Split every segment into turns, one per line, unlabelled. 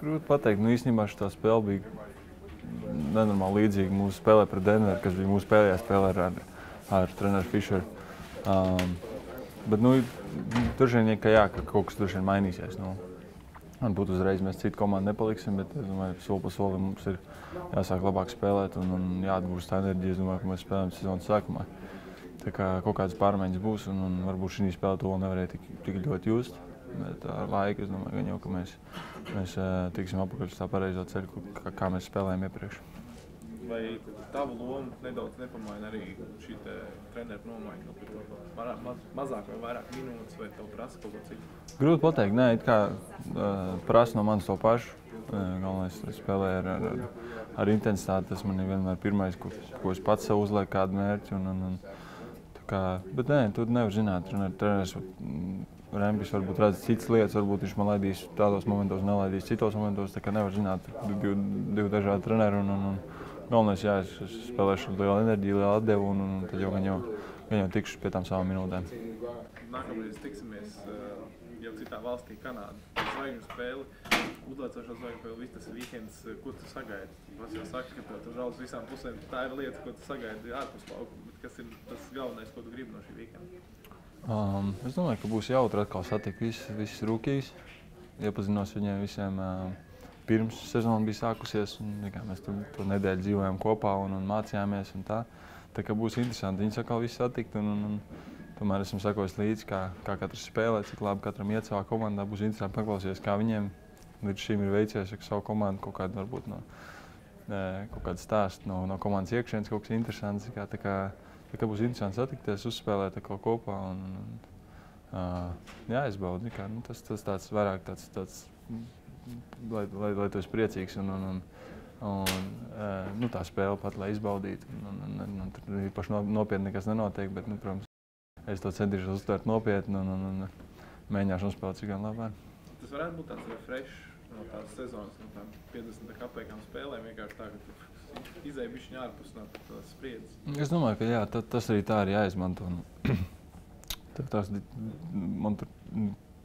grūti pateikt. Nu, īstenībā šī spēle bija nenormāli līdzīga mūsu spēlē pret Denveru, kas bija mūsu pēdējā spēlē ar, ar, treneru Fischeru. Um, bet nu, tur vien ka, jā, ka kaut kas tur vien mainīsies. Nu. Man būtu uzreiz, mēs citu komandu nepaliksim, bet es domāju, ka soli pa solim mums ir jāsāk labāk spēlēt un, un jāatgūst enerģija. Es domāju, ka mēs spēlējam sezonas sākumā. Tā kā kaut kādas pārmaiņas būs, un, un varbūt šī spēlē to vēl nevarēja tik, tik ļoti just. Bet ar laiku es domāju, jau, ka mēs, mēs tiksim atpakaļ uz tā pareizo ceļu, kā, kā mēs spēlējām iepriekš.
Vai tavu lomu nedaudz nepamaina arī šī treneru nomaiņa? Maz, maz, mazāk vai vairāk minūtes, vai tev prasa kaut ko citu?
Grūti pateikt, nē, it kā uh, prasa no manis to pašu. Galvenais ir spēlēt ar, ar, ar intensitāti. Tas man ir vienmēr pirmais, ko, ko es pats sev uzlieku kādu mērķi. Un, un, un, kā, bet nē, tu nevari zināt. Treneris Rembis varbūt redz citas lietas, varbūt viņš man laidīs tādos momentos, nelaidīs citos momentos. Tā kā nevar zināt, divi, divi dažādi treneri. Un, un, un galvenais, jā, es, es spēlēšu lielu enerģiju, lielu atdevu, un, un tad jau gan jau, gan jau tikšu pie tām savām minūtēm.
Nākamreiz tiksimies jau citā valstī, Kanādā. Zvaigžņu spēli, uzlaicošo zvaigžņu spēli, viss tas weekends, ko tu sagaidi? Pats jau saka, ka tev tur žēl visām pusēm. Tā ir lieta, ko tu sagaidi ārpus laukuma. Kas ir tas galvenais, ko tu gribi no šī weekenda?
Um, es domāju, ka būs jautri atkal satikt visus, visus rūkījus. Iepazinos viņiem visiem uh, pirms sezona bija sākusies. Un, kā, mēs tur to nedēļu dzīvojām kopā un, un mācījāmies. Un tā. tā kā būs interesanti viņus atkal visus satikt. Un, un, un, tomēr esmu sekojis līdzi, kā, kā katrs spēlē, cik labi katram iet savā komandā. Būs interesanti paklausīties, kā viņiem līdz šim ir veicies ar savu komandu kaut kādu varbūt no kaut kādu stāstu no, no komandas iekšienes, kaut kas interesants. Kā, kā, Tā kā būs interesanti satikties, uzspēlēt kaut kopā un, un uh, jāizbauda. Kā, nu, tas, tas tāds vairāk tāds, tāds lai, lai, lai tu esi priecīgs un, un, un, un uh, nu, tā spēle pat, lai izbaudītu. Un, un, un, un, tur īpaši nopietni nekas nenotiek, bet, nu, protams, es to centīšos uztvert nopietni un, un, un mēģināšu uzspēlēt cik gan labāk.
Tas varētu būt tāds refresh no tās sezonas, no tām 50 kapekām spēlēm, vienkārši tā, ka tu izēja bišķiņ ārpus no tās spriedzes.
Es domāju, ka jā, tā, tas arī tā ir jāizmanto. tas, man tur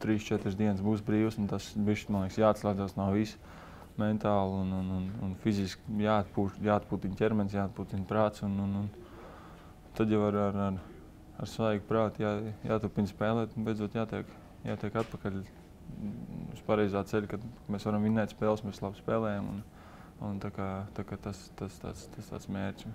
3-4 dienas būs brīvs, un tas bišķi, man liekas, jāatslēdzas no viss mentāli un, un, un, un fiziski jāatpūš, jāatpūtina ķermenis, jāatpūtina prāts. Un, un, un tad jau ar, ar, ar, ar svaigu prātu jā, jāturpina spēlēt un beidzot jātiek, jātiek atpakaļ uz pareizā ceļa, kad mēs varam vinēt spēles, mēs labi spēlējam. Un, Un tā kā, tā kā tas, tas, tas, tas tāds mērķis.